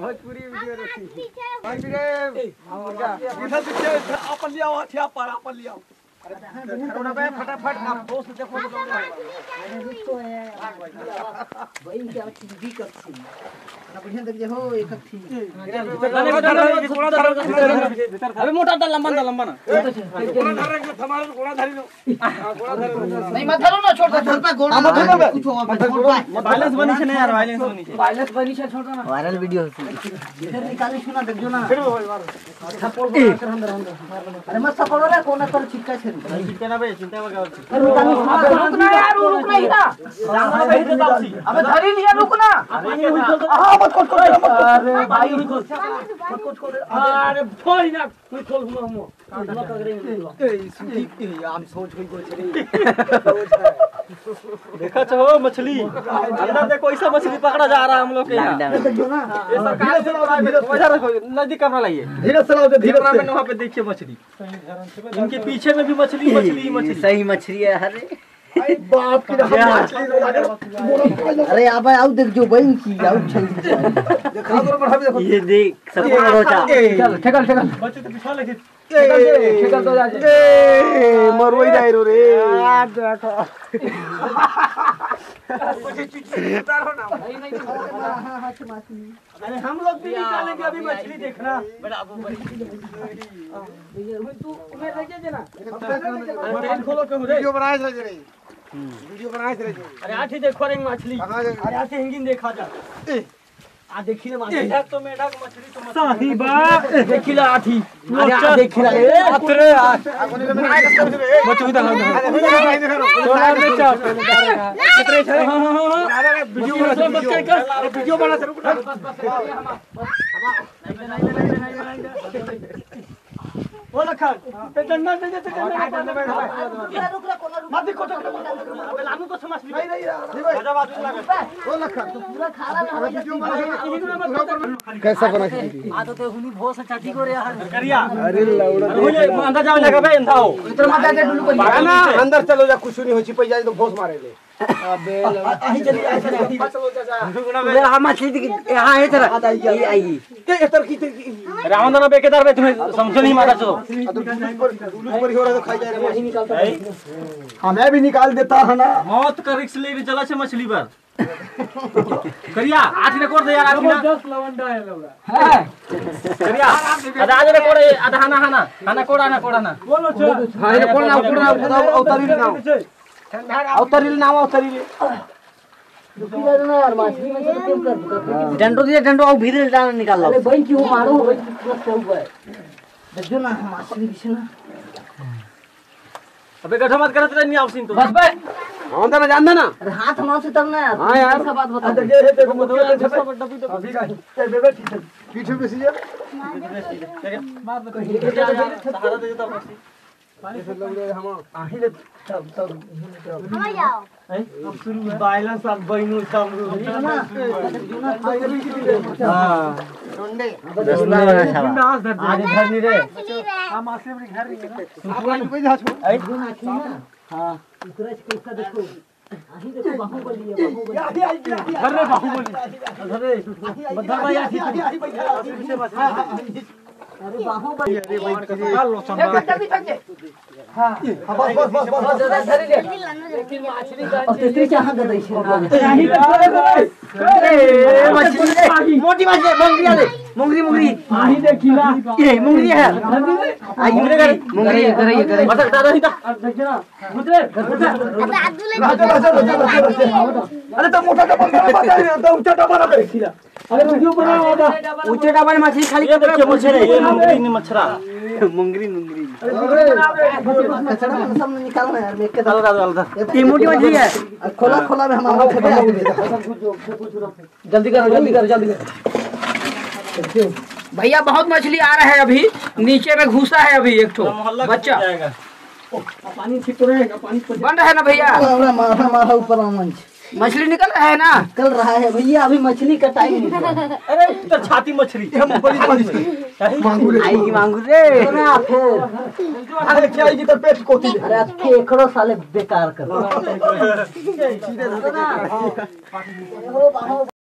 Bhojpuri video रखी अपन लिया अपन लिया फटाफट ना दोस्त देखो बहिन के अच्छी भी करती ना बढ़िया देख जे हो एक थी अबे मोटा दा लंबा दा लंबा ना नहीं मत धरो ना छोड़ दे छोड़ पे गोड़ा मत धरो कुछ हो मत छोड़ वायलेंस बनी छे ना यार वायलेंस बनी छे वायरलेस बनी छे छोड़ ना वायरल वीडियो होती इधर निकाली सुना देख जो ना थप्पड़ कर अंदर अंदर अरे मत थप्पड़ रे कोना कर चिपका छे चिंता ना बे चिंता में क्या रुक ना यार रुक नहीं ना अबे धरी है रुक हाँ मत खोल खोल अरे भाई अरे छोड़ ना कोई खोल हुआ हम हम सोच हुई गोछ रे देखा छो मछली अंदर देखो ऐसा मछली पकड़ा जा रहा है हम लोग के यहाँ। ये सरकार से है, रखो नज़दीक कैमरा लाइए धीरे चलाओ धीरे कैमरा मैन वहाँ पे देखिए मछली इनके पीछे में भी मछली मछली मछली। सही मछली है अरे। अरे बाप की मछली अरे अब आओ देख जो बहन की आओ चल। देखा दो बढ़ा देखो। ये देख सब रोचा चल ठेकल ठेकल बच्चे तो पिछा लगे मरवई जाई रे अरे हम लोग भी निकालेंगे अभी मछली देखना ट्रेन खोलो कहूँ रे वीडियो बनाए थे रे वीडियो बनाए थे रे अरे आठी देखो रे मछली अरे आठी हिंगिन देखा जा आ देखी ले मछली तो मेढक मछली तो सही बात। आठी। आ देखी ए अतरे आगोनी में बनाए थे रे बच्चों इधर कितने छे वीडियो बना मत कर कर वीडियो बना से रुक वो लखा ते डंडा दे दे ते डंडा मत देखो तो अबे लानू तो समझ नहीं नहीं वीडियो बना कैसा बना। के? आ तो ते हुनी करिया। अरे लौड़ा अंदर जाओ लगा बे अंधा हो इधर मत जाके डुलू को ना। अंदर चलो जा कुछ नहीं हो छी पैसा तो भोस मारे ले। अबे मछली दिख तेरा ये आई। के इतर की रावण ना बेकेदार बे तुम्हें समझो नहीं मारा तो। रहे हमें भी निकाल देता है ना। मौत का रिक्स ले भी चला मछली पर। करिया आठ रिकॉर्ड दे यार आठ ना 10 लवंडा है लोगा। है? करिया आधा आज रिकॉर्ड है आधा हाना हाना। हाना कोड़ा ना कोड़ा ना बोलो छो हाँ ये कौन ना ना नाम अवतारी ना यार में से क्यों कर डंडो दिया डंडो और भीतर डाल निकाल लो बहन क्यों मारो है देखो ना मछली किसे ना अबे गठा मत करत रहे नहीं आवसिन तो बस बे हाँ तो ना जानदा ना अरे हाथ मार से तब ना यार हाँ यार। ऐसा बात बता ये है देखो मत अभी का ये बेबे ठीक है पीछे बेसी जा सहारा दे देता मछली ऐसे लग रहा है हम आही ले तब तब बायला सब बइनु सब आज धरनी रे हाँ? इतना कैसा देखो? आही देखो बाहुबली है बाहुबली। घर रे बाहुबली। अरे बद्दा भाई आठी अरे बाहुबली लो बस बस बस बस दादा धरी ले लेकिन मछली का और तेरी चाह गदई छे मछली मोटी मछली मंगरी आ दे। मंगरी मंगरी आही देखिला ये मंगरी है। आई मंगरी मंगरी इधर ही इधर बता दादा ही ता देखना मुझे अरे तो मोटा डब्बा बता रहे तो ऊँचा डब्बा ना देखिला अरे वीडियो बना दादा ऊँचे डब्बा में मछली खाली ये देखिए मछली ये मंगरी ने मछरा मंगरी मंगरी कचरा में सब निकालना यार देख के दादा दादा दादा ये मोटी मछली है। खोला खोला में हमारा जल्दी करो जल्दी करो जल्दी करो। भैया बहुत मछली आ रहा है अभी। नीचे में घुसा है अभी एक ठो। बच्चा। पानी ठीक तो रहेगा पानी बन रहा है ना भैया? मारा मारा ऊपर मंच मछली निकल रहा है ना? निकल रहा है भैया अभी मछली का टाइम अरे तो छाती मछली। आएगी मांगुर रे। ना फिर अरे क्या आएगी तो पेट कोती। अरे केकड़ो साले बेकार कर